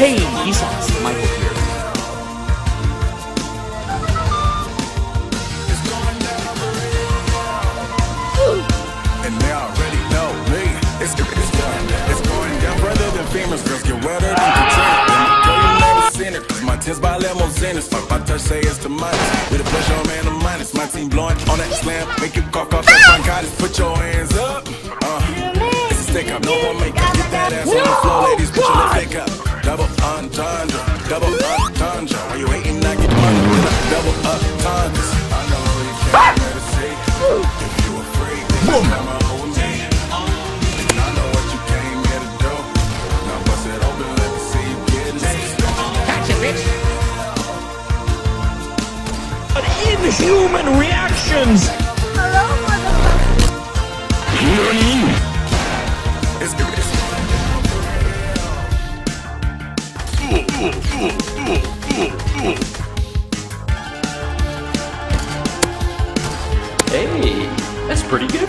Hey, Esau's Michael here. It's going down for real. And they already know me. It's, it's done. It's going down further than famous girls get wetter than Katrina. Girl, you never seen it. 'cause my tits by limousines. Fuck my touch, say it's the minus. With a push on man, a minus. My team blowing on that slam. Make you cough off that bronchitis. Put your hands up. Uh, it's a stick up. No more makeup. Get that ass on the floor, ladies. Inhuman reactions! It's, it's, Hey, that's pretty good.